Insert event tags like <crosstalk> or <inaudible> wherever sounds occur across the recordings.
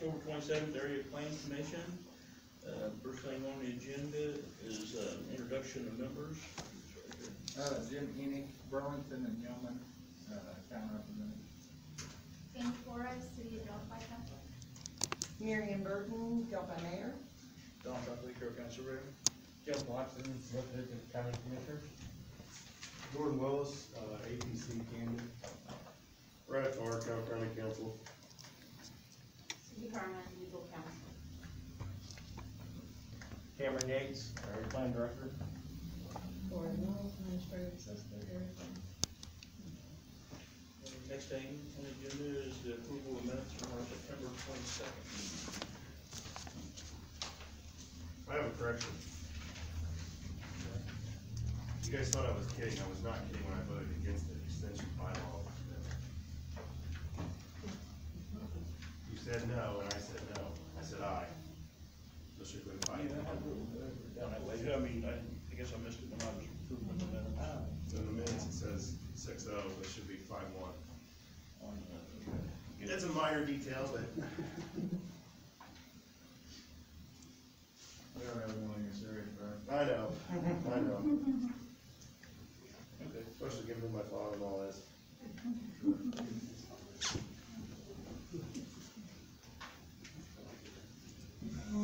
October twenty-seventh, Area Plan Commission. Uh, first thing on the agenda is, uh, introduction of members. Uh, Jim Enoch, Burlington and Yeoman, uh, town representative. Sam Torres, City of Delphi Council. Marion Burton, Delphi Mayor. Don Buckley, Carroll County Surveyor. Jeff Watson, representative county commissioner. Jordan Willis, uh, APC Camden. Brad Carr, Carroll County Council. Cindy Harmon, Legal Counsel. Cameron Yates, area plan director. Laura Knowles, Administrative Assistant, Area Plan. Next thing on the agenda is the approval of minutes from our September twenty-second. I have a correction. You guys thought I was kidding, I was not kidding when I voted against the extension bylaw. You said no, and I said no, I said aye. So should we? Yeah, I wrote down that way, I mean, I, I guess I missed it when I was approving the minutes. In the minutes, it says six oh, it should be five one. On, okay. It's a minor detail, but. <laughs> We don't ever know when you're serious. I know, I know, <laughs> Okay. especially given who my father-in-law is. <laughs> I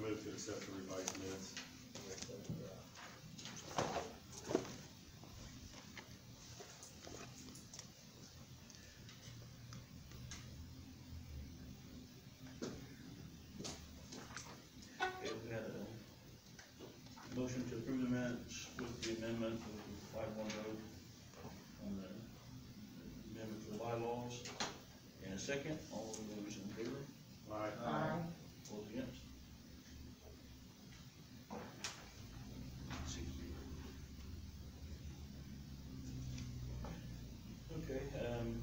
move to accept the revised minutes. Okay, we had a motion to approve the minutes with the amendment of five one on the amendment to the bylaws. And a second, all of those in favor, Aye. Aye. all against? Six zero. Okay, um.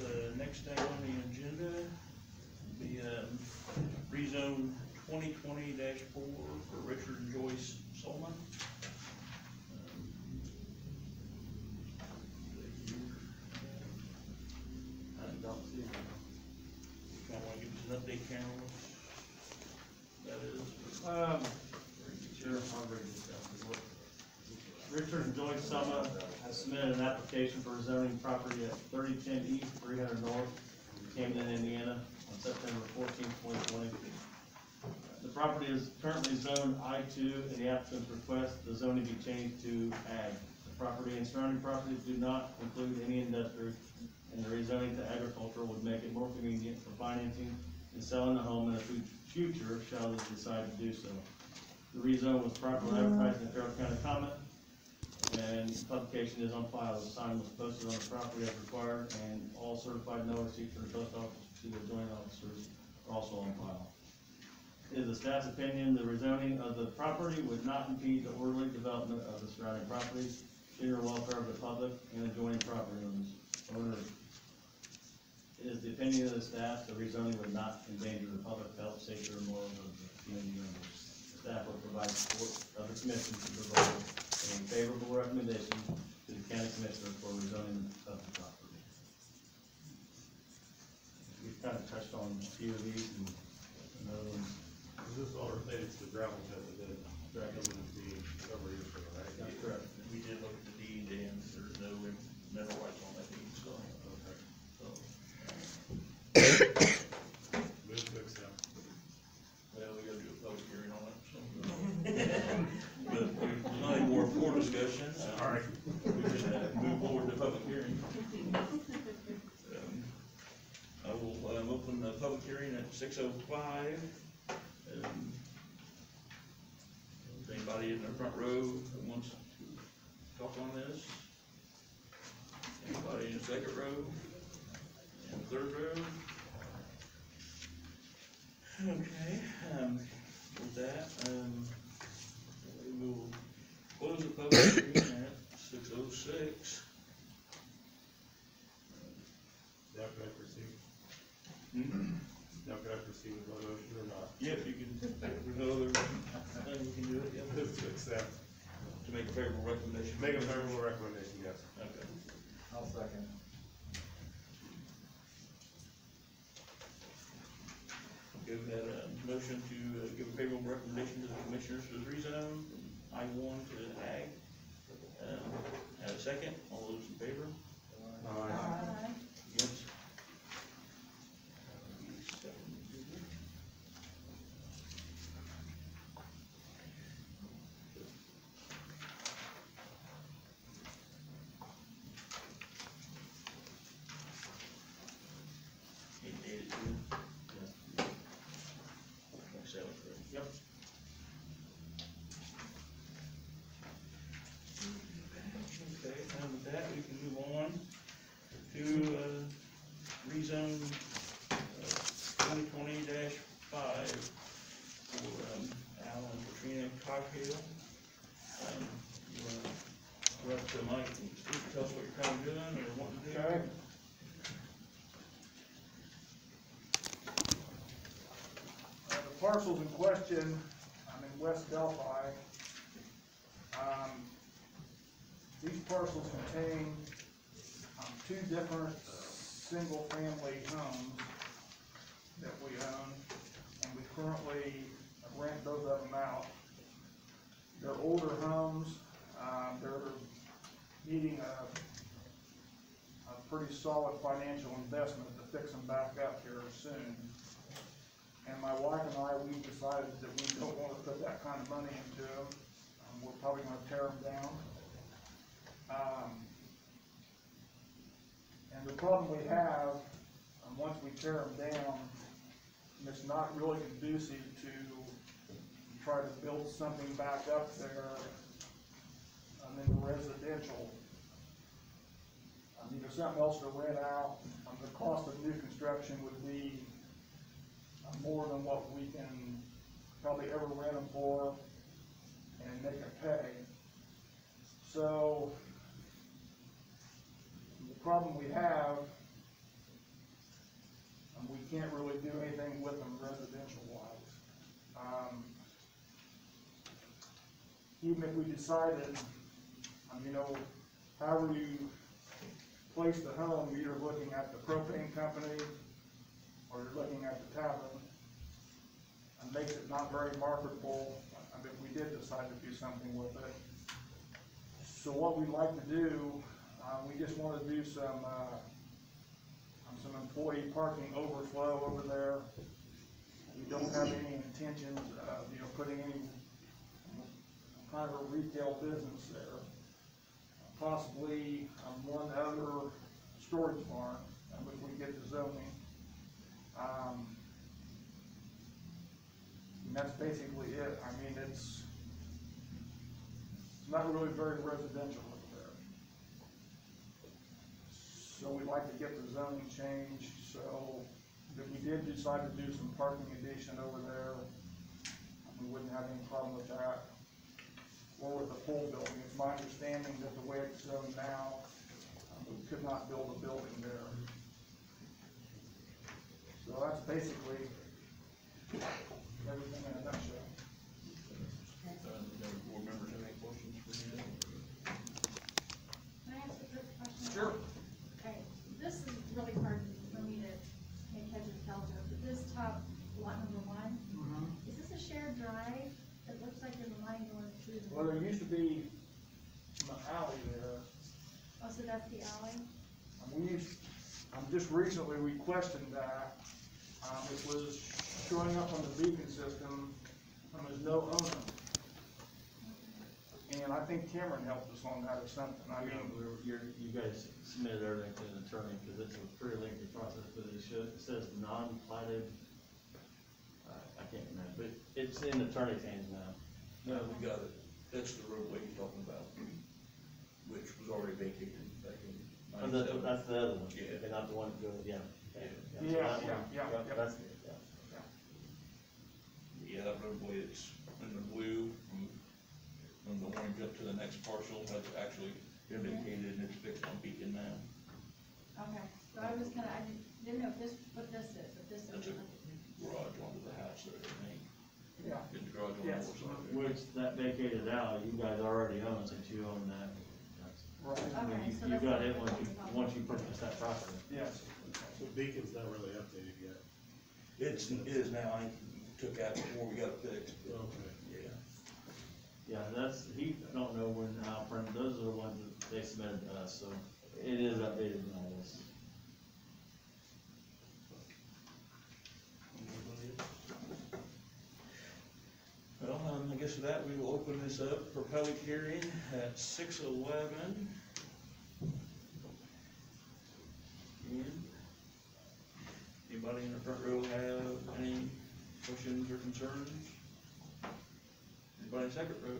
The next thing on the agenda, the, um, rezone twenty twenty four for Richard Joyce Solomon. I don't see it. Wanna give us an update, Carol? That is. Um, sure, I'll down. Richard Joyce Summer has submitted an application for zoning property at thirty ten east, three hundred north, Camden, Indiana, on September fourteenth, twenty twenty. The property is currently zoned I two, and the applicant's request the zoning be changed to ag. The property and surrounding properties do not include any industry, and the rezoning to agricultural would make it more convenient for financing and selling the home in the future, shall they decide to do so. The rezone was properly mm. advertised in the Carroll County Comet, and publication is on file. The sign was posted on the property as required, and all certified notice receipts from the post office to the joint officers are also on file. Is the staff's opinion, the rezoning of the property would not impede the orderly development of the surrounding properties, general welfare of the public, and adjoining property owners. owners. It is the opinion of the staff, the rezoning would not endanger the public health, safety, or morals of the community members. The Staff will provide support of the commission to provide a favorable recommendation to the county commissioner for rezoning of the property. We've kind of touched on a few of these and another ones. Is this all related to the gravel pit that did, that would be several years ago, right? That's correct. We did look at the deed and there's no mineral rights on that deed, so, Okay. so, Move to accept. well, we gotta do a public hearing on it, so. But there's not any more for discussion. All right. We just uh, move forward to public hearing. Um, I will, um, open the public hearing at six oh five. Um, Is anybody in the front row that wants to talk on this? Anybody in the second row? And third row? Okay, <laughs> um, with that, um, we will close the public hearing at six oh six. Now can I proceed? Hmm? Now can I proceed? proceed with my motion or not? Yep, you can, if there's no other thing, you can do it, yep, Move to accept, to make a favorable recommendation. make a favorable recommendation, yes. Okay. I'll second. Give that a motion to uh, give a favorable recommendation to the from I one to ag. Um, Have a second, all those in favor? Aye. Yes. Eight dated too. Like seven, correct? Yep. Okay, and with that, we can move on to, uh, rezone, uh, twenty twenty five for, um, Al and Katrina Coghill. Um, you wanna go up to the mic and speak, tell us what you're kinda doing or wanting to do? Okay. Uh, the parcels in question, I'm in West Delphi. Um, these parcels contain, um, two different single-family homes that we own, and we currently rent both of them out. They're older homes, um, they're needing a, a pretty solid financial investment to fix them back up here soon. And my wife and I, we decided that we don't wanna put that kind of money into them, um, we're probably gonna tear them down. Um, and the problem we have, um, once we tear them down, it's not really conducive to try to build something back up there, um, in the residential. I mean, there's something else to rent out, um, the cost of new construction would be more than what we can probably ever rent them for and make it pay. So, the problem we have, we can't really do anything with them residential wise. Um, even if we decided, um, you know, however you place the home, you're looking at the propane company or you're looking at the tavern. And makes it not very marketable, I mean, we did decide to do something with it. So what we'd like to do, uh, we just wanna do some, uh, um, some employee parking overflow over there. We don't have any intentions of, you know, putting any kind of a retail business there. Possibly, um, one other storage barn, um, if we get the zoning. Um, and that's basically it, I mean, it's, not really very residential over there. So we'd like to get the zoning changed, so if we did decide to do some parking addition over there, we wouldn't have any problem with that. Or with the pole building, it's my understanding that the way it's zoned now, we could not build a building there. So that's basically everything in a nutshell. Do any board members have any questions for you? Can I ask a quick question? Sure. Okay, this is really hard for me to make heads or tails of, but this top lot number one, is this a shared drive? It looks like there's a line going through the. Well, there used to be an alley there, Oh, so that's the alley? and we used, um, just recently we questioned that. Um, it was showing up on the beacon system, and there's no owner. And I think Cameron helped us on that or something, I I mean, mean, we were, you're, you guys submitted everything to an attorney, cause it's a pretty lengthy process, but it should, it says non-platted. Uh, I can't remember, but it's in the attorney's hands now. No, we got it. That's the roadway you're talking about, which was already vacated back in Oh, that's, ninety-seven. that's the other one, Yeah. okay, not the one that goes, yeah. Okay, so Yeah, yeah, yeah, yeah. That's, it, yeah. Yeah, that roadway that's in the blue, from, from the orange up to the next parcel, that's actually been vacated and it's fixed on Beacon now. Okay, so I was gonna, I didn't, didn't know if this, what this is, if this That's is. a garage. Yes. Which, that vacated out, you guys already own it, since you own that. Right. I Okay, you- so You that's got it once you, once you purchase that property. Yes. So Beacon's not really updated yet. It's, it is now, I took out before we got it fixed, Okay. yeah. Yeah, that's, he don't know when Al print, those are the ones that they submitted to us, so it is updated in all this. Well, um, I guess with that, we will open this up for public hearing at six eleven. And anybody in the front row have any questions or concerns? Anybody in the second row,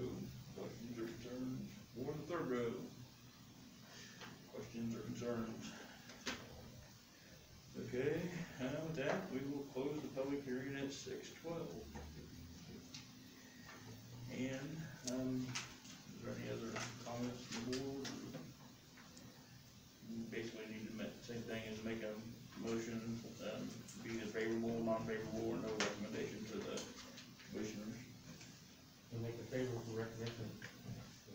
questions or concerns? Or the third row? Questions or concerns? Okay, uh, with that, we will close the public hearing at six twelve. And, um, is there any other comments from the board? You Basically need to make, same thing as make a motion, um, be it favorable, non-favorable, or no recommendation to the commissioners. To make a favorable recommendation.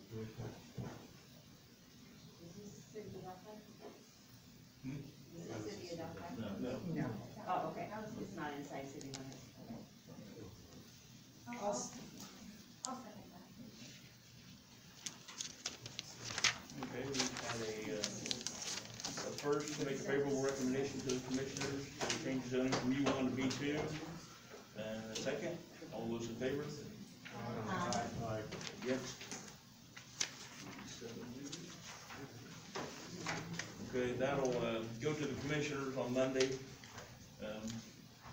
Is this city of Delphi? Hmm? Is this city of Delphi? No. No. No. Oh, okay, it's not inside city limits. I'll, I'll, I'll second that. Okay, we had a, uh, a first to make a favorable recommendation to the commissioners to change zoning from U one to B two. And a second, all those in favor? Aye. Against? Okay, that'll, uh, go to the commissioners on Monday, um,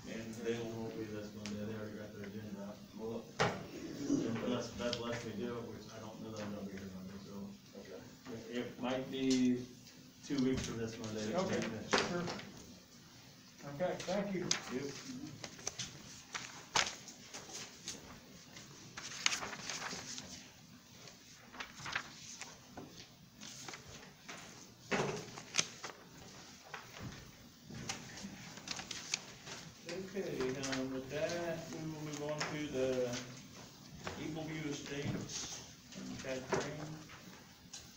and It they'll, won't be this Monday, they already got their agenda out. well, Unless, that lets me do it, which I don't know that I'm gonna be here Monday, so. okay. It- It might be two weeks from this Monday. that Okay, they finish. sure. Okay, thank you. Yep. Okay, um, with that, we will move on to the Eagle View Estates and Chad Crane.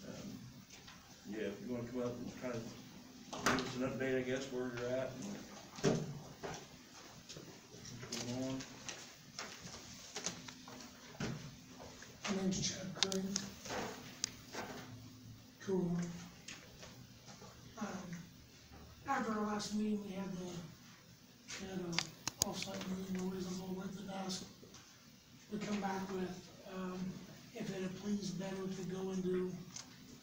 Um, Yeah, if you wanna come up and kind of give us an update, I guess, where you're at and what's going on. Cool. Um, after our last meeting, we had the, we had a off-site meeting, nobody's on the with the ask. We come back with, um, if it had pleased better to go into,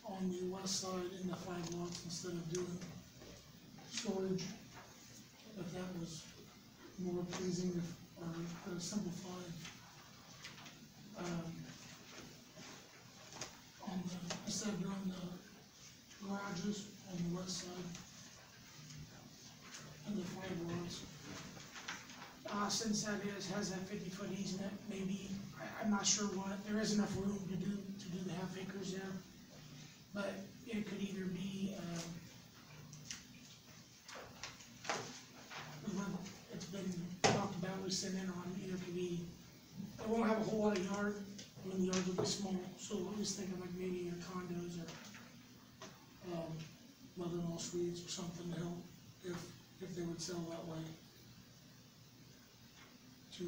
on the west side in the five lots instead of doing storage. If that was more pleasing, if, or, or simplified. Um, on the, instead of doing the garages on the west side. And the five lots. Uh, since has that fifty foot easement, maybe, I, I'm not sure what, there is enough room to do, to do the half acres there. But it could either be, um, it's been talked about, we sent in on, either could be, it won't have a whole lot of yard, I mean, the yards will be small, so I was thinking like maybe your condos or, um, mother-in-law suites or something to help, if, if they would sell that way. To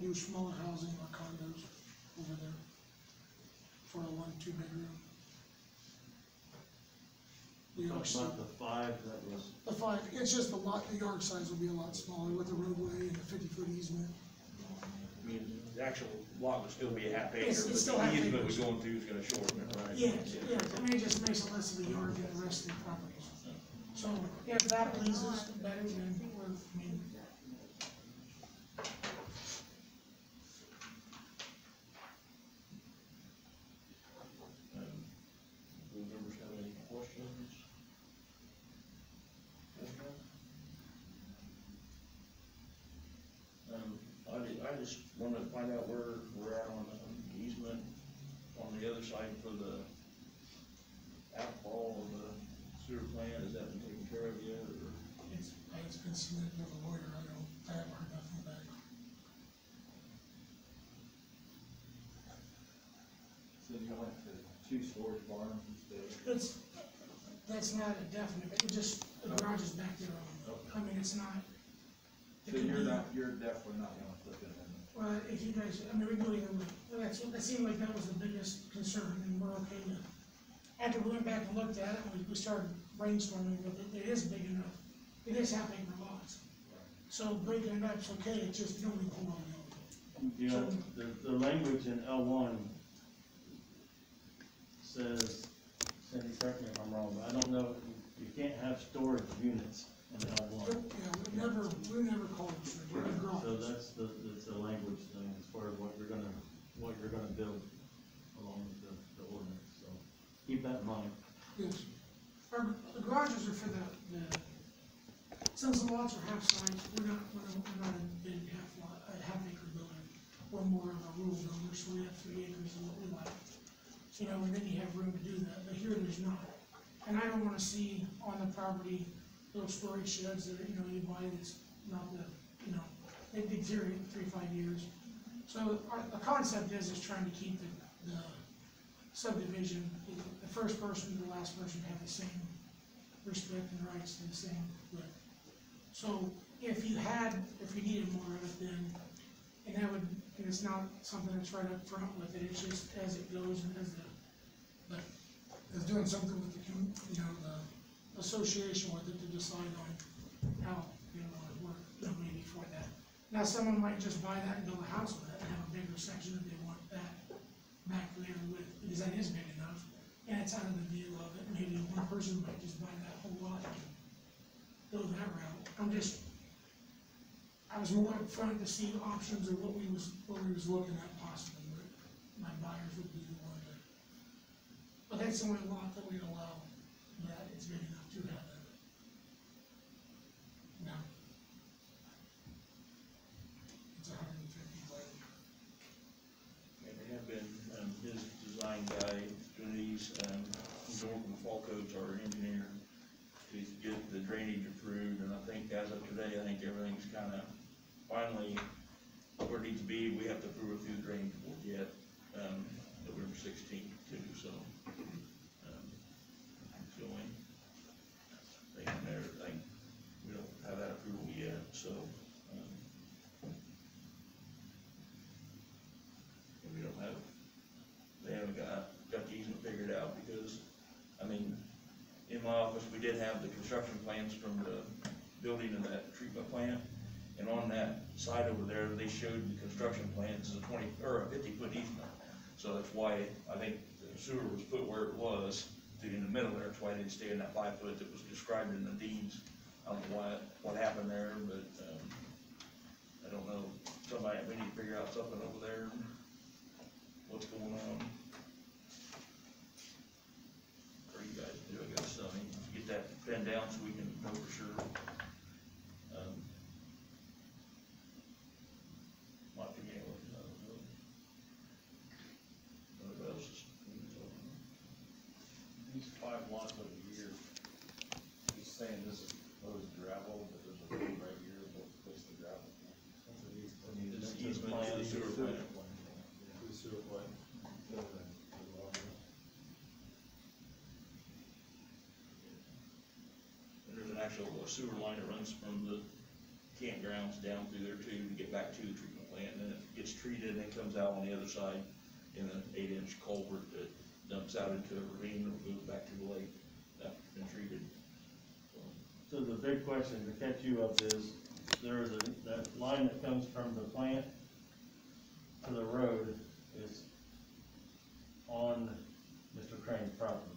do smaller housing or condos over there for a one, two bedroom. The yard about the five that was, the five, it's just the lot, the yard size will be a lot smaller with the roadway and the fifty foot easement. I mean, the actual lot would still be a half acre, It's- but it's still the easement we're going through is gonna shorten it, right? Yeah, yeah, I mean, it just makes it less of a yard than the rest of the properties. So, if that pleases better, then we're, I mean, find out where we're at on the easement on the other side for the outfall of the sewer plant, has that been taken care of yet, or? It's, it's been submitted to the lawyer, I don't, I have heard nothing back. So you went to two storage barns instead? It's, that's not a definite, it just, the garage is back there, I mean, it's not. it So you're be- not, you're definitely not gonna well, if you guys, I mean, we do it either way, Well, that's, that seemed like that was the biggest concern, and we're okay to. After we went back and looked at it, we, we started brainstorming but it, it is big enough, it is half acre lots. So breaking it up up's okay, it's just the only pull on. You know, the, the language in L one says, Cindy, correct me if I'm wrong, but I don't know, you can't have storage units L one. Yeah, we never, we never called it, we're. So that's the, that's the language thing as far as what you're gonna, what you're gonna build along with the, the ordinance, so keep that in mind. Yes. Our, the garages are for the, the, since the lots are half size, we're not, we're not, we're not a big half lot, a half acre building. We're more of a rural builder, so we have three acres of what we like. You know, and then you have room to do that, but here there's not. And I don't wanna see on the property little storage sheds that, you know, you buy that's not the, you know, they deteriorate three, five years. So our, the concept is, is trying to keep the, the subdivision, the first person the last person have the same respect and rights to the same, but, so, if you had, if you needed more of it, then, and that would, and it's not something that's right up front with it, it's just as it goes and as the, but, it's doing something with the, you know, the association with it to decide on how, you know, it work, maybe for that. Now, someone might just buy that and build a house with it and have a bigger section that they want that back there with, because that is big enough, and it's out of the view of it, maybe one person might just buy that whole lot and build that route. I'm just, I was more upfront to see the options of what we was, what we was looking at possibly, but my buyers would be the one that. But that's the only lot that we'd allow, that it's big enough to have it. No. It's a hundred and fifty by And they have been, um, his design guy, Denise, um, Norman Falco's our engineer, to get the drainage approved, and I think as of today, I think everything's kinda finally where it needs to be, we have to approve it through the drainage board yet, um, November sixteenth too, so. um, it's Going, they and everything, we don't have that approval yet, so, um, and we don't have, they haven't got, got the easement figured out, because, I mean, in my office, we did have the construction plans from the building of that treatment plant, and on that side over there, they showed the construction plans as a twenty, or a fifty-foot easement. So that's why I think the sewer was put where it was, in the middle there, that's why it didn't stay in that five foot that was described in the deeds. I don't know why, what happened there, but, um, I don't know, somebody, we need to figure out something over there, what's going on. Or you guys do, I guess, I mean, get that pinned down so we can know for sure. Um, Might be able to, know. What else is? These five lots over here, he's saying this is proposed gravel, but there's a road right here the gravel. I mean, this easement is the sewer plant. The sewer plant. And there's an actual sewer line that runs from the campgrounds down through there too, to get back to the treatment plant, and then it gets treated and then comes out on the other side in an eight-inch culvert that dumps out into a ravine and goes back to the lake, that's been treated. So, So the big question to catch you up is, there is a, that line that comes from the plant to the road is on Mr. Crane's property.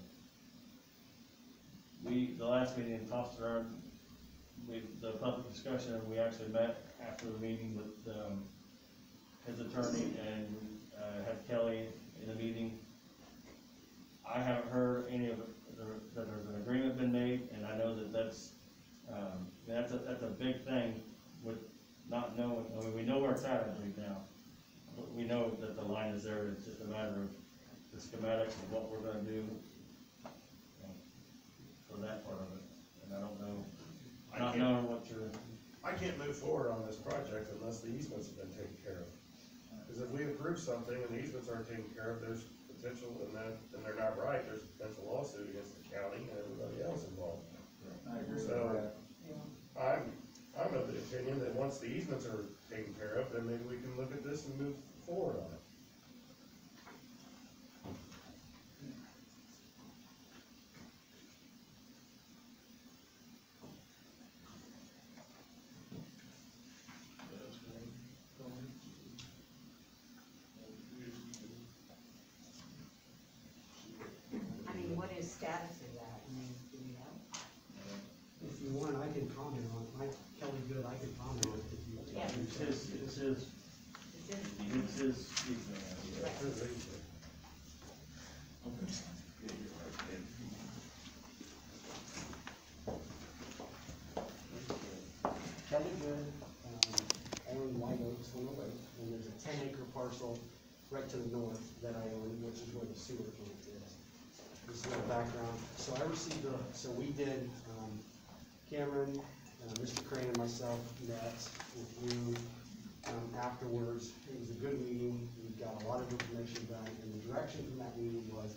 We, the last meeting, tossed around, we, the public discussion, we actually met after the meeting with, um, his attorney and, uh, had Kelly in the meeting. I haven't heard any of it, that there's an agreement been made, and I know that that's, um, that's a, that's a big thing with not knowing, I mean, we know where it's at, believe now. But we know that the line is there, it's just a matter of the schematics of what we're gonna do um, for that part of it, and I don't know, I not can't- knowing what you're, I can't move forward on this project unless the easements have been taken care of. Because if we approve something and the easements aren't taken care of, there's potential, and that, and they're not right, there's a potential lawsuit against the county and everybody else involved. I agree with So- that. I'm, I'm of the opinion that once the easements are taken care of, then maybe we can look at this and move forward on it. I mean, what is status of that? I mean, do we know? If you want, I can comment on it, Mike Kelly Good, I can comment on it if you. Yeah. It's his, it's his, Is this, it's his, Kelly Good, um, own White Oaks, one oh eight, and there's a ten acre parcel right to the north that I own, which is where the sewer plant is. This is the background, so I received a, so we did, um, Cameron, uh, Mr. Crane and myself met with you, um, afterwards. It was a good meeting, we got a lot of information done, and the direction from that meeting was,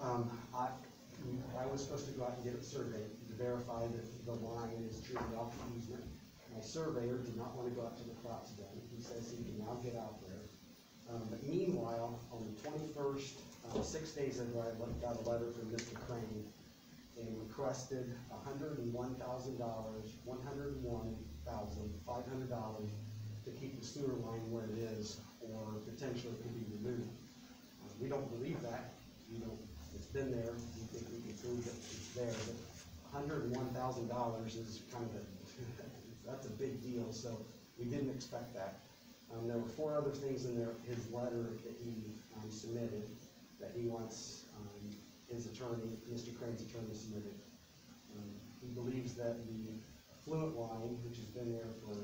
um, I, I was supposed to go out and get it surveyed to verify that the line is truly off the easement. My surveyor did not wanna go out to the plots again. he says he can now get out there. Um, but meanwhile, on the twenty-first, uh, six days ago, I got a letter from Mr. Crane and requested hundred and one thousand dollars, one hundred and one thousand, five hundred dollars to keep the sewer line where it is, or potentially it could be removed. Uh, We don't believe that, you know, it's been there, we think we can prove that it's there, but hundred and one thousand dollars is kind of a, <laughs> that's a big deal, so we didn't expect that. Um, there were four other things in there, his letter that he, um, submitted, that he wants, um, his attorney, Mr. Crane's attorney submitted. Um, He believes that the effluent line, which has been there for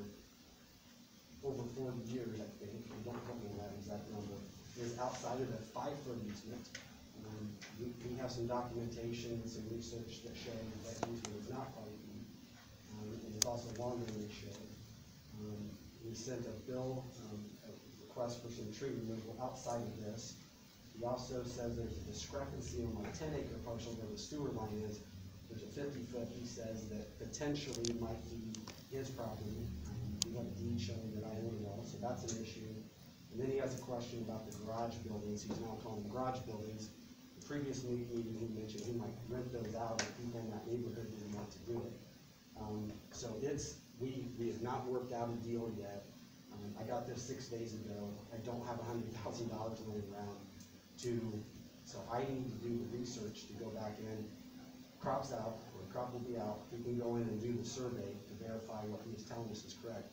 over forty years, I think, and don't quote me on that exact number, is outside of the five-foot easement. Um, we, we have some documentation and some research that show that easement is not feet. Um, and it's also longer than they showed. Um, we sent a bill, um, a request for some tree removal outside of this. He also says there's a discrepancy on my ten acre parcel where the sewer line is. There's a fifty foot, he says that potentially might be his property. Um, We have a deed showing that I own it all, so that's an issue. And then he has a question about the garage buildings, he's now calling them garage buildings. The previous meeting, he mentioned he might rent those out if people in that neighborhood didn't want to do it. Um, so it's, we, we have not worked out a deal yet. Um, I got this six days ago, I don't have hundred thousand dollars laying around to, so I need to do the research to go back in. Crop's out, or crop will be out, we can go in and do the survey to verify what he is telling us is correct.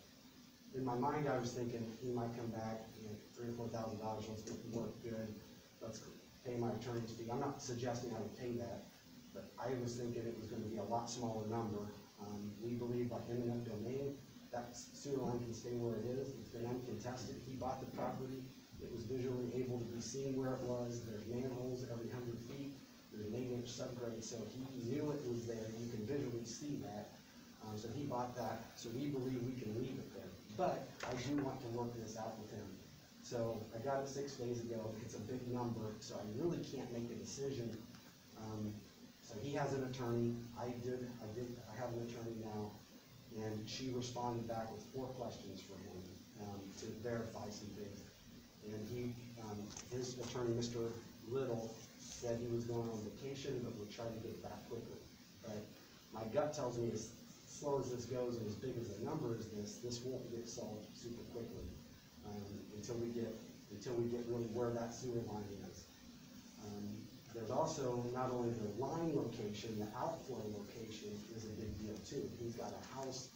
In my mind, I was thinking he might come back, you know, three or four thousand dollars, let's get work good, let's pay my attorney's fee. I'm not suggesting I would pay that, but I was thinking it was gonna be a lot smaller number. Um, we believe by eminent domain, that sewer line can stay where it is, it's been uncontested, he bought the property, it was visually able to be seen where it was, there's manholes every hundred feet, there's an eight inch subgrade, so he knew it was there, you can visually see that. Um, so he bought that, so we believe we can leave it there, but I do want to work this out with him. So I got it six days ago, it's a big number, so I really can't make a decision. Um, so he has an attorney, I did, I did, I have an attorney now, and she responded back with four questions for him, um, to verify some things. And he, um, his attorney, Mr. Little, said he was going on vacation, but would try to get back quickly. But my gut tells me as slow as this goes and as big as the number is this, this won't get solved super quickly. Um, until we get, until we get really where that sewer line is. Um, there's also not only the line location, the outflow location is a big deal too. He's got a house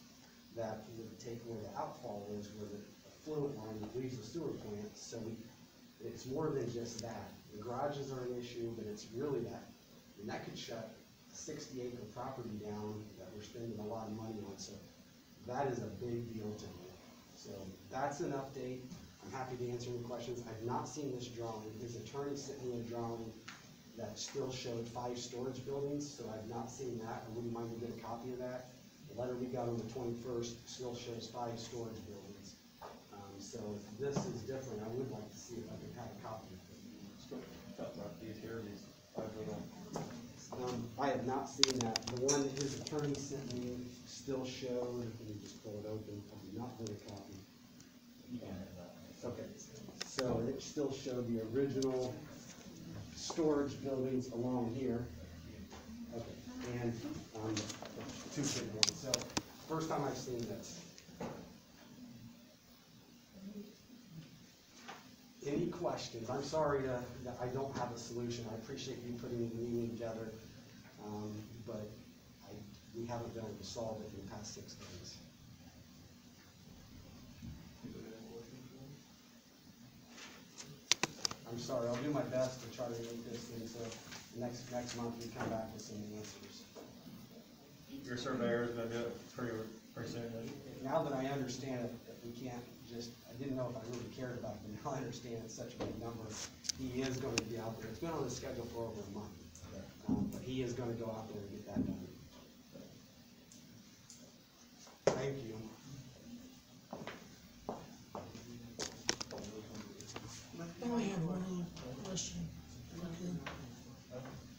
that would take where the outfall is, where the fluid line that leaves the sewer plant, so we, it's more than just that. The garages are an issue, but it's really that, and that could shut a sixty acre property down that we're spending a lot of money on, so that is a big deal to me. So that's an update. I'm happy to answer any questions. I've not seen this drawing. His attorney sent me a drawing that still showed five storage buildings, so I've not seen that. I wouldn't mind to get a copy of that. The letter we got on the twenty-first still shows five storage buildings. Um, so if this is different, I would like to see if I could have a copy of it. These here, these five little. Um, I have not seen that. The one that his attorney sent me still showed, let me just pull it open, I did not bring a copy. You can have that. Okay, so it still showed the original storage buildings along here. Okay, and, um, two big ones, so, first time I've seen this. Any questions? I'm sorry to, that I don't have a solution. I appreciate you putting the meeting together, um, but I, we haven't been able to solve it in the past six days. I'm sorry, I'll do my best to try to make this thing so next, next month we come back with some answers. Your surveyor is gonna do it pretty, pretty soon? Now that I understand it, that we can't just, I didn't know if I really cared about it, but now I understand it's such a big number. He is going to be out there, it's been on the schedule for over a month, um, but he is gonna go out there and get that done. Thank you. I only have one question,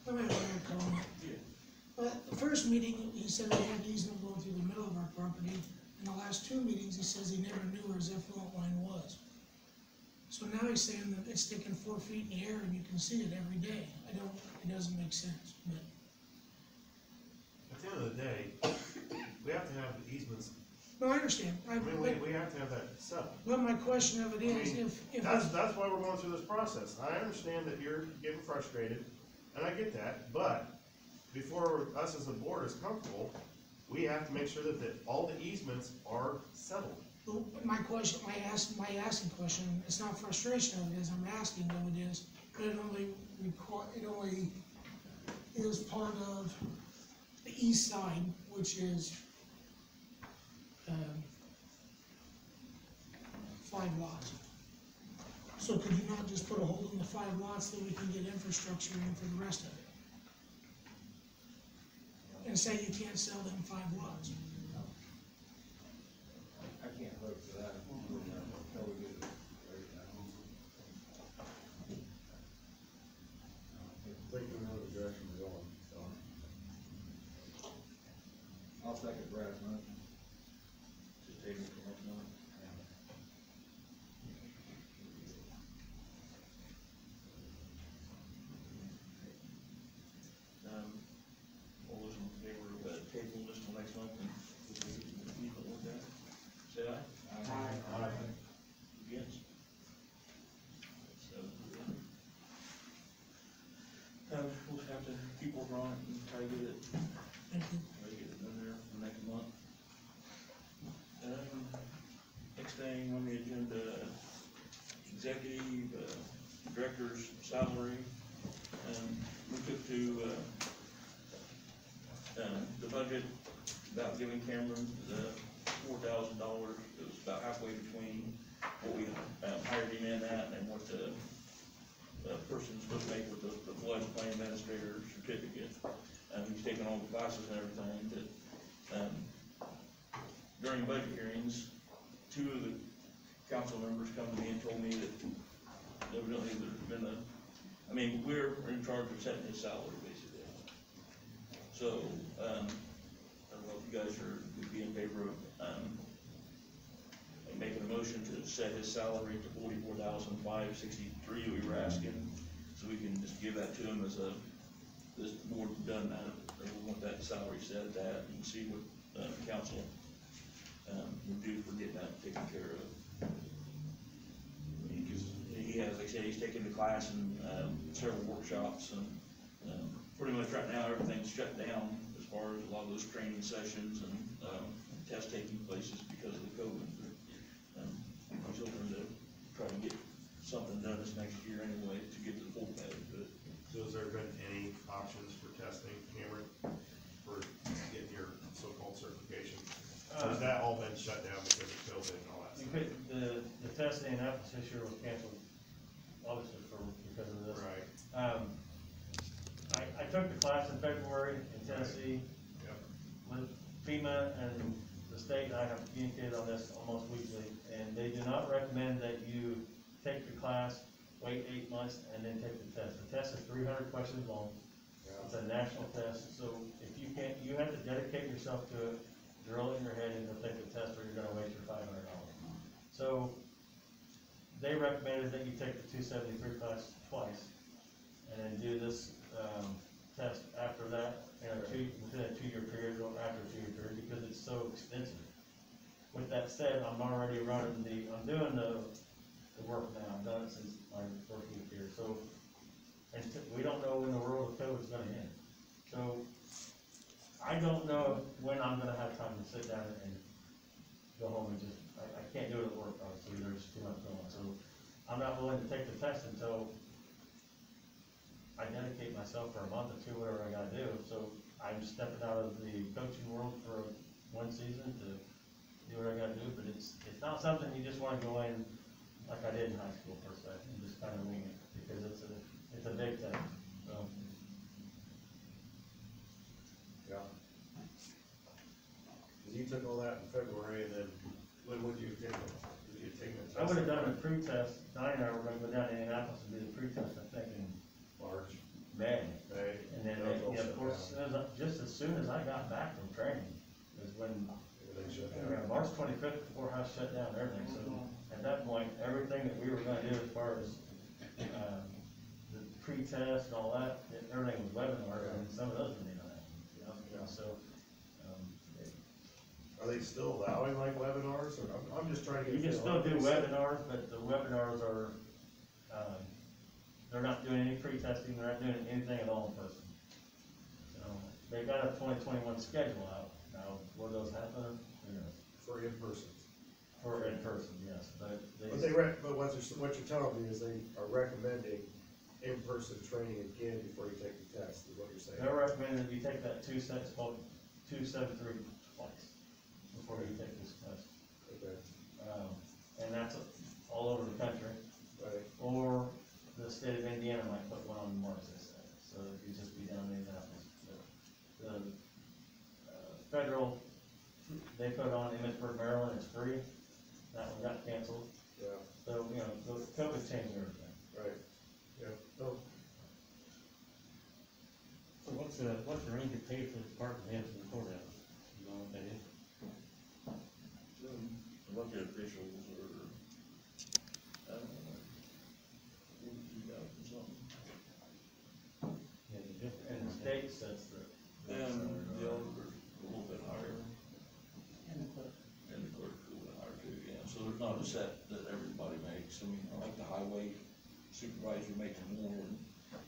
comment. But the first meeting, he said we had easement going through the middle of our property. In the last two meetings, he says he never knew where his effluent line was. So now he's saying that it's sticking four feet in the air and you can see it every day. I don't, it doesn't make sense, but. At the end of the day, we have to have the easements, No, I understand. I, I mean, we, we have to have that settled. but my question of it is, if, if. That's, that's why we're going through this process. I understand that you're getting frustrated, and I get that, but before us as a board is comfortable, we have to make sure that, that all the easements are settled. But my question, my ask, my asking question, it's not frustration of it is, I'm asking of it is, but it only require, it only is part of the east side, which is, um, five lots. So could you not just put a hold on the five lots so we can get infrastructure in for the rest of it? And say you can't sell them five lots? I can't vote for that until we get it right now. Think we know the direction we're going, so. I'll second Brad's motion. Just take it for next month. Um, all those in favor of, uh, table this till next month and leave it with that, say aye. Aye. Against? So, um, we'll have to keep working on it and try to get it, you. try to get it done there for next month. Um, next thing on the agenda, executive, uh, director's salary. Um, we took to, uh, uh, the budget, about giving Cameron the four thousand dollars, it was about halfway between what we, um, hired him in at and what the, the person's to make with the, the flood plain administrator certificate. Um, he's taken all the classes and everything, but, um, during budget hearings, two of the council members come to me and told me that evidently there's been a, I mean, we're in charge of setting his salary, basically. So, um, I don't know if you guys are, would be in favor of, um, making a motion to set his salary to forty-four thousand five sixty-three, we were asking, so we can just give that to him as a, this board done that, we want that salary set at that, and see what, uh, council, um, would do for getting that taken care of. Because he has, like I said, he's taken the class and, um, several workshops and, um, pretty much right now, everything's shut down as far as a lot of those training sessions and, um, test taking places because of the COVID. But, he's hoping to try to get something done this next year anyway to get to the full pay, but So has there been any options for testing, Cameron, for getting your so-called certification? Or has that all been shut down because of COVID and all that stuff? could, the, the testing in Athens this year was canceled, obviously for, because of this. Right, Um, I, I took the class in February in Tennessee yep, with FEMA and the state, I have communicated on this almost weekly, and they do not recommend that you take the class wait eight months, and then take the test. The test is three hundred questions long. It's a national test, so if you can't, you have to dedicate yourself to it, drill it in your head and go take the test, or you're gonna waste your five hundred dollars. So, they recommended that you take the two seventy-three class twice, and then do this, um, test after that, in a two, within a two-year period, or after a two-year period, because it's so expensive. With that said, I'm already running the, I'm doing the, the work now, I've done it since my week here, so, and t- we don't know when the world of COVID's gonna end. So, I don't know when I'm gonna have time to sit down and go home and just, I, I can't do it at work, obviously, there's too much going on, so I'm not willing to take the test until I dedicate myself for a month or two, whatever I gotta do, so I'm stepping out of the coaching world for one season to do what I gotta do, but it's, it's not something you just wanna go in like I did in high school per se, and just kinda wing it, because it's a, it's a big thing, so. Yeah. Cause you took all that in February, and then when would you take it? Did you take it? I would've done a pre-test, Donnie and I were gonna go down to Indianapolis and do the pre-test, I think in March, May. May. And then, That was they- all yeah, shut of course, down. as I- just as soon as I got back from training, is when, Everything shut uh, down. March twenty-fifth, the courthouse shut down and everything, so at that point, everything that we were gonna do as far as, um, the pre-test and all that, it- everything was webinar, and some of those were done, you know, you know, so, um, it- Are they still allowing like webinars, or, I'm, I'm just trying to get. You a can feel. still do Like webinars, but the webinars are, um, they're not doing any pre-testing, they're not doing anything at all in person. So, they've got a twenty twenty-one schedule out, now, will those happen, who knows, For in-person. for in person, yes, but But they they, rec, but what you're, what you're telling me is they are recommending in-person training again before you take the test, is what you're saying? they're recommending that you take that two sets, called two seven three twice, before you take this test. Okay, Um, and that's all over the country. right, Or the state of Indiana might put one on March, they said, so it could just be down in Indianapolis. But The, uh, federal, they put on Emmitsburg, Maryland, it's free, that one got canceled, yeah, so, you know, the COVID changed everything. right, yeah, no, So what's the, what's the range of pay for the department heads in the courthouse? You know what that is? Elected officials or, I don't know, forty-two thousand something. Yeah, the difference. And the state sets the. And the auditor's a little bit higher, And the clerk. and the clerk's a little bit higher too, yeah, so there's not a set that everybody makes, I mean, like the highway supervisor makes more, and,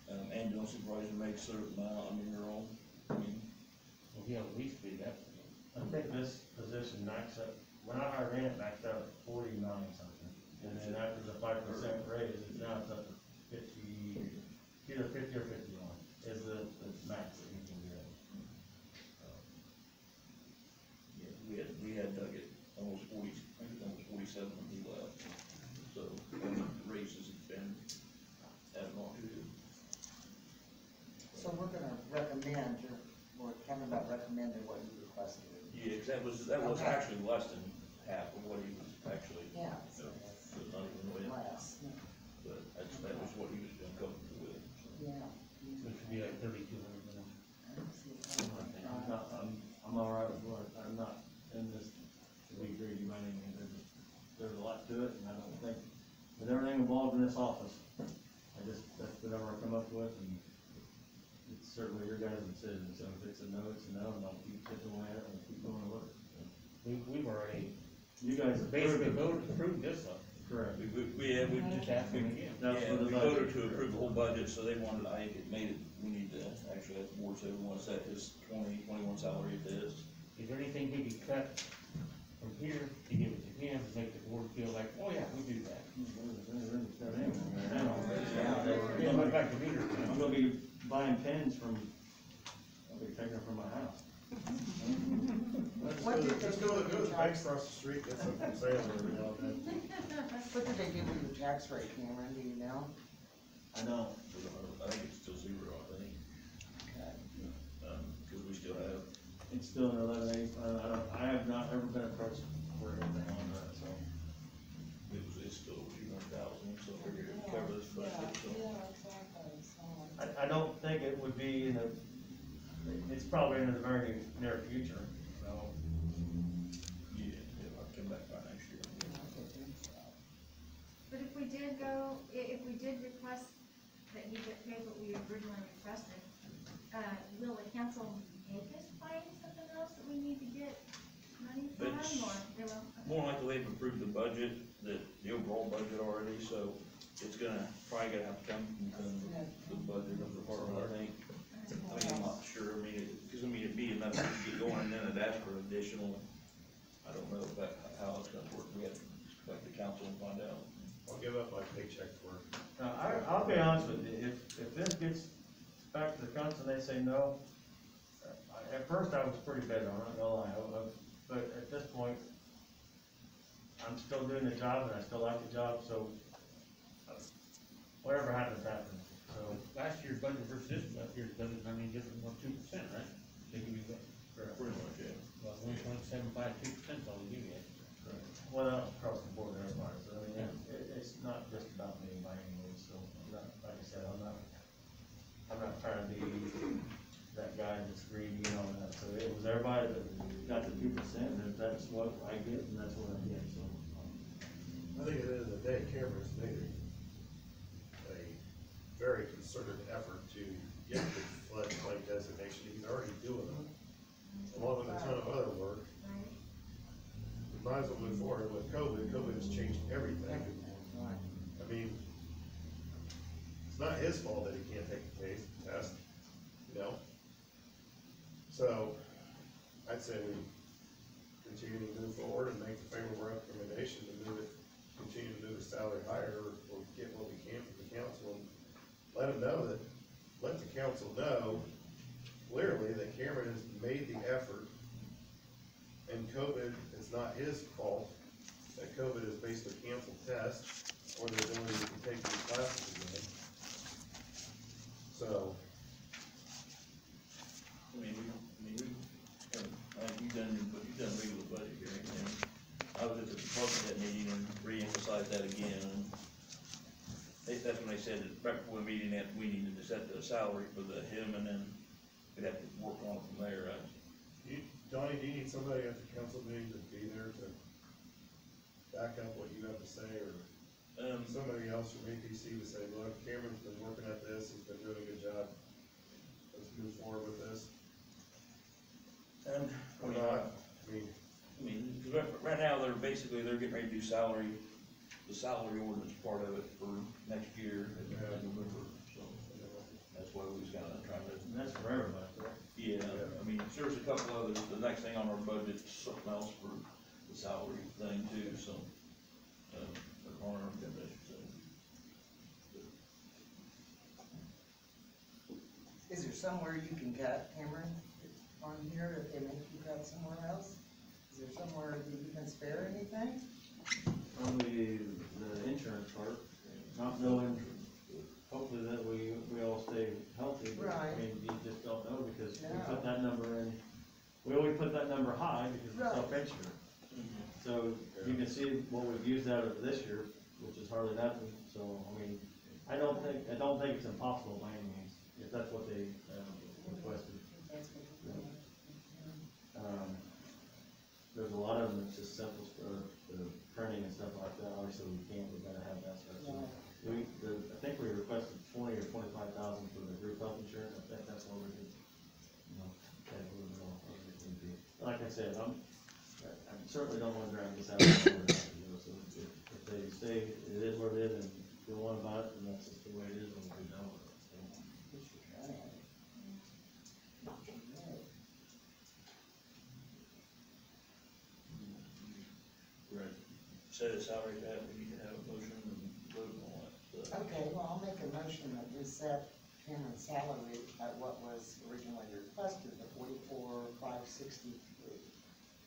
um, ambulance supervisor makes a certain amount, I mean, you're all, I mean, Well, yeah, at least be that. I think this position maxed out, when I hired in, it maxed out at forty-nine something. And then after the five percent raise, it's now it's up to fifty, either fifty or fifty-one is the, the max that you can get. yeah, we had, Doug at almost forty, I think almost forty-seven when he left, so, the raises have been added on to it. So we're gonna recommend, or, or Kevin about recommended what you requested. Yeah, 'cause that was, that was Okay. actually less than half of what he was actually, Yeah. so, so not even really, Less, but that's, that was what he was doing comfortable with. so. yeah. So it should be like thirty-two hundred. I'm not, I'm, I'm all right with what, I'm not in this to be greedy by any means, there's, there's a lot to it, and I don't think, with everything involved in this office, I just, that's whatever I come up with, and it's certainly your guys' decision, so if it's a no, it's a no, and I'll keep chipping away at it and keep going to work. We, we've already You guys basically approved voted to approve this stuff. Correct. We, we, we, had- we, Just asking again. That's yeah, for the we budget. voted to approve the whole budget, so they wanted, I think it made it, we need to, actually, that's the board said we want to set his twenty, twenty-one salary at this. Is there anything we could cut from here to give it to him to make the board feel like, oh yeah, we do that? Yeah, but back to Peter. I'm gonna be buying pens from, I'll be taking them from my house. let's What go, to- did they let's go, to- do go with to the the bank tax? across the street, get some from Salem every now and then. What did they do with your tax rate, Cameron, do you know? I don't, I think it's still zero, I think, um, cause we still have, it's still an eleven eighty-five, I uh, don't, I have not ever been approached for anything on that, so. It was, it's still two hundred thousand, so we're gonna cover this budget, Yeah, so. yeah, exactly, so. I, I don't think it would be in the, it's probably in the very near future. Yeah, yeah, I'll come back by next year. But if we did go, if we did request that you get paid what we originally requested, uh, will the council we need to get money from, It's- or they will? More likely they've approved the budget, the, the overall budget already, so it's gonna, probably gonna have to come from the, the budget of the department, I think. I mean, I'm not sure, I mean, it, cause I mean, it'd be enough to get going, and then it'd ask for additional, I don't know if that, how it's gonna work, we have to, like, the council and find out. I'll give up my paycheck for it. Uh, I, I'll be honest with you, if, if this gets back to the council and they say no, I- at first I was pretty bad on it, no lie, I- I- but at this point, I'm still doing the job and I still like the job, so whatever happens, happens, so. Last year's budget versus this year's budget, I mean, different, what, two percent, right? They give you, what, Pretty much, yeah. well, one point seven five, two percent, all they give you. Well, not across the board, everybody, so I mean, it, it- it's not just about me by any means, so I'm not, like I said, I'm not, I'm not trying to be that guy that's greedy and all that, so it was everybody that got the two percent, if that's what I get, and that's what I get, so. um, I think at the end of the day, Cameron's made a, very concerted effort to get the floodplain designation, he's already doing it. Along with a ton of other work, we might as well move forward with COVID, COVID has changed everything. I mean, it's not his fault that he can't take the test, you know? So, I'd say we continue to move forward and make the favorable recommendation to move it, continue to move the salary higher, or, get what we can from the council, and let them know that, let the council know clearly that Cameron has made the effort, and COVID is not his fault, that COVID is basically canceled tests, or the ability to take these classes again. So, I mean, we, uh, you've done, but you've done regular budget hearing, and I was at the department head meeting and re-emphasized that again, they, that's when they said that right before the meeting, that we needed to set the salary for the him, and then we'd have to work on it from there, uh, you, Donnie, do you need somebody at the council meeting to be there to back up what you have to say, or um, somebody else from APC to say, look, Cameron's been working at this, he's been doing a good job, let's move forward with this, and, I or not, I mean, I mean, 'cause right, right now, they're basically, they're getting ready to do salary, the salary ordinance part of it for next year, in Yeah. November, so, that's why we was kinda trying to And that's for everybody, correct? Yeah, I mean, there's a couple others, the next thing on our budget's something else for the salary thing too, so, uh, on our agenda, so. Is there somewhere you can cut, Cameron, on here, if they make you cut somewhere else? Is there somewhere that you can spare anything? Only the insurance part, not knowing, hopefully that we, we all stay healthy. but, I Right. mean, you just don't know, because we No. put that number in, we always put that number high because Right. it's self-insured. So you can see what we've used out of this year, which is hardly nothing, so, I mean, I don't think, I don't think it's impossible by any means, if that's what they, um, requested. Um, there's a lot of them that's just simple, uh, the printing and stuff like that, obviously we can't, we gotta have that stuff. So We, the, I think we requested twenty or twenty-five thousand for the group health insurance, I think that's what we did. You know, okay, we don't know what it would be. Like I said, I'm, I certainly don't wanna drag this out. <coughs> So if, if they say it is what it is and go on about it, then that's just the way it is, we'll it, so. Right. Set a salary that, we need to have a motion and vote on it. Okay, well, I'll make a motion that we set Cameron's salary at what was originally requested, the forty-four, five sixty-three,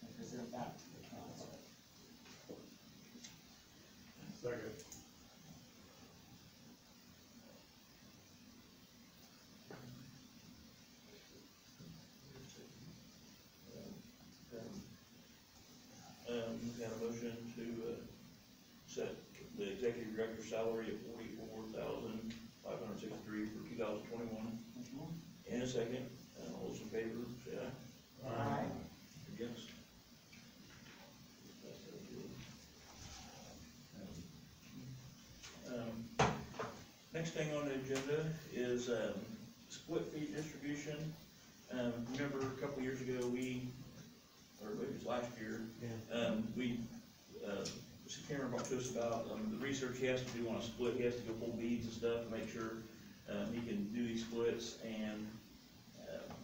and present that to the council. second. Um, we got a motion to, uh, set the executive director's salary at forty-four thousand, five hundred sixty-three for two thousand twenty-one. In a second, Uh, all those in favor, say aye. Aye. Against? Um, Next thing on the agenda is, um, split fee distribution. Um, remember a couple years ago, we, or maybe it was last year, um, we, Mr. Cameron brought to us about, um, the research he has to do on a split, he has to go pull deeds and stuff to make sure, um, he can do these splits, and,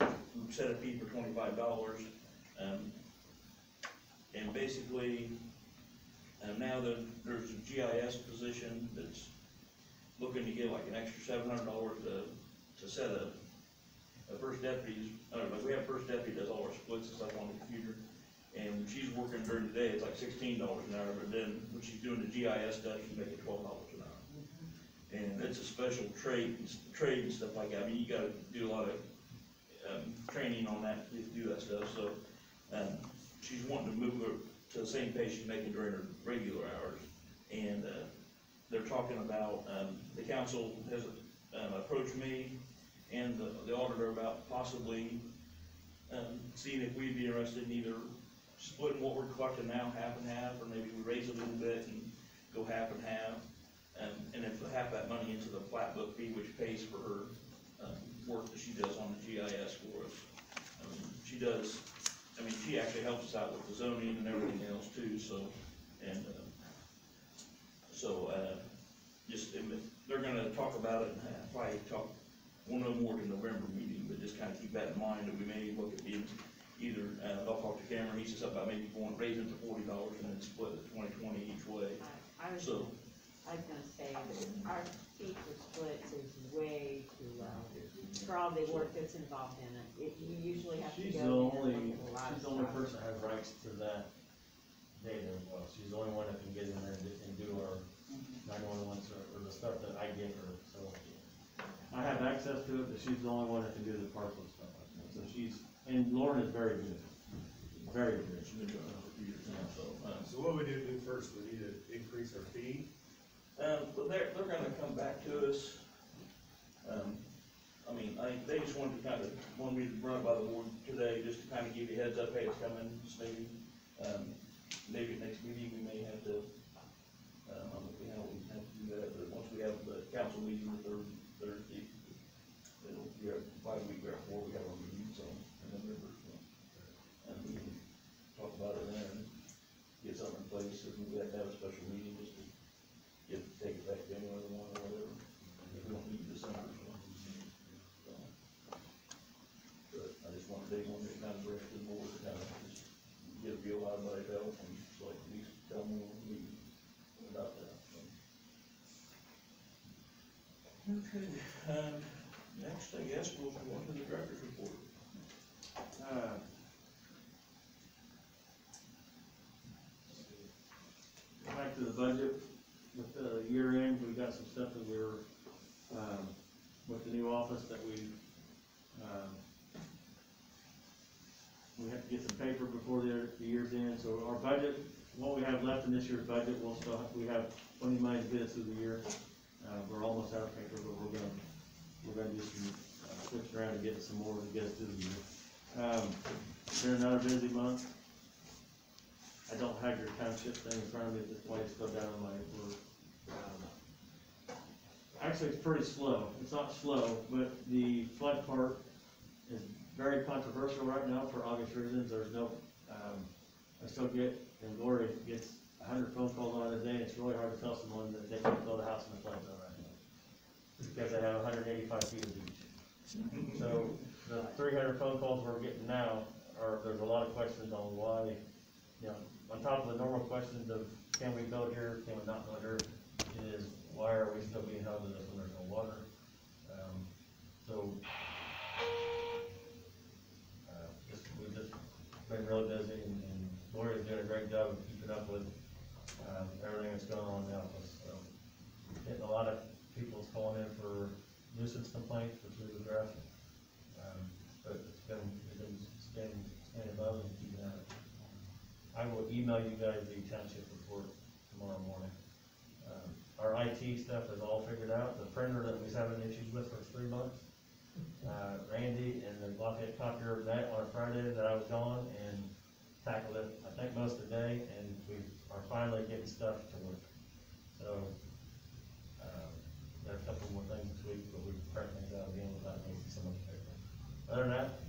uh, set a fee for twenty-five dollars. Um, and basically, um, now that there's a GIS position that's looking to get like an extra seven hundred dollars to, to set a, a first deputy's, I don't know, we have first deputy does all our splits and stuff on the computer. And when she's working during the day, it's like sixteen dollars an hour, but then when she's doing the GIS stuff, she's making twelve dollars an hour. And it's a special trade, trade and stuff like that, I mean, you gotta do a lot of, um, training on that, to do that stuff, so, um, she's wanting to move her to the same pay she's making during her regular hours. And, uh, they're talking about, um, the council has, um, approached me and the, the auditor about possibly, um, seeing if we'd be interested in either splitting what we're collecting now, half and half, or maybe we raise a little bit and go half and half. Um, and if half that money into the plat book fee, which pays for her, um, work that she does on the GIS for us. Um, She does, I mean, she actually helps us out with the zoning and everything else too, so, and, uh, so, uh, just, they're gonna talk about it and probably talk, we'll know more the November meeting, but just kinda keep that in mind, that we may look at being either, uh, I'll talk to Cameron, he says about maybe going, raising it to forty dollars and then split it twenty, twenty each way, I I was, so. I was gonna say that our fee for splits is way too low for all the work that's involved in it. It, you usually have to She's the go in only, and look at a lot of she's the only stuff. person that has rights to that data as well. She's the only one that can get in there and do- and do our nine-one-one, or the stuff that I give her, so. I have access to it, but she's the only one that can do the parcel stuff like that. So she's, and Lauren is very good, very good. She's been doing it for years now, so, um, So what we do do first, we need to increase our fee. Um, but they're, they're gonna come back to us. Um, I mean, I, they just wanted to kind of, wanted me to run it by the board today, just to kind of give you a heads up, hey, it's coming, just maybe, um, maybe at next meeting, we may have to, um, I don't know if we have, we have to do that, but once we have the council meeting the third, Thursday, it'll, be our five week, or four, we have our meeting, so, in November, so. And we can talk about it then, and get something in place, if we have to have a special meeting, just to get, take it back to January one or whatever, if we don't meet in December, so. so. But I just want, they want to kind of bring it to the board, to kind of just get a feel how everybody felt, and so like, at least tell them we'll meet about that, so. Okay, um, next, I guess, we'll go on to the director's report. Uh, Back to the budget, with the year end, we got some stuff that we were, um, with the new office that we, um, we have to get some paper before the, the year's end, so our budget, what we have left in this year's budget, we'll still, have- we have plenty of money to get us through the year. Uh, we're almost out of paper, but we're gonna, we're gonna do some, uh, around and get some more to get us through the year. Um, it's been another busy month. I don't have your township thing in front of me at this point, it's still down on my work. Um, Actually, it's pretty slow, it's not slow, but the flood part is very controversial right now for obvious reasons, there's no, um, I still get, and Gloria gets a hundred phone calls on a day, it's really hard to tell someone that they can't build a house in the flood zone right now. Because they have hundred eighty-five feet of beach. So, the three hundred phone calls we're getting now are, there's a lot of questions on why, you know, on top of the normal questions of, can we build here, can we not build here? It is, why are we still being held to this when there's no water? Um, so, uh, just, we've just been really busy and, and Gloria's doing a great job of keeping up with, um, everything that's going on in office, so. Getting a lot of people's calling in for nuisance complaints, which we've addressed. Um, but it's been, it's been staying, staying above and keeping at. I will email you guys the township report tomorrow morning. Um, Our IT stuff is all figured out, the printer that we was having issues with for three months uh, Randy and the Lafayette copier met on a Friday that I was gone and tackled it, I think most of the day, and we are finally getting stuff to work. So, um, there are a couple more things this week, but we print things out again without making so much paper. Other than that,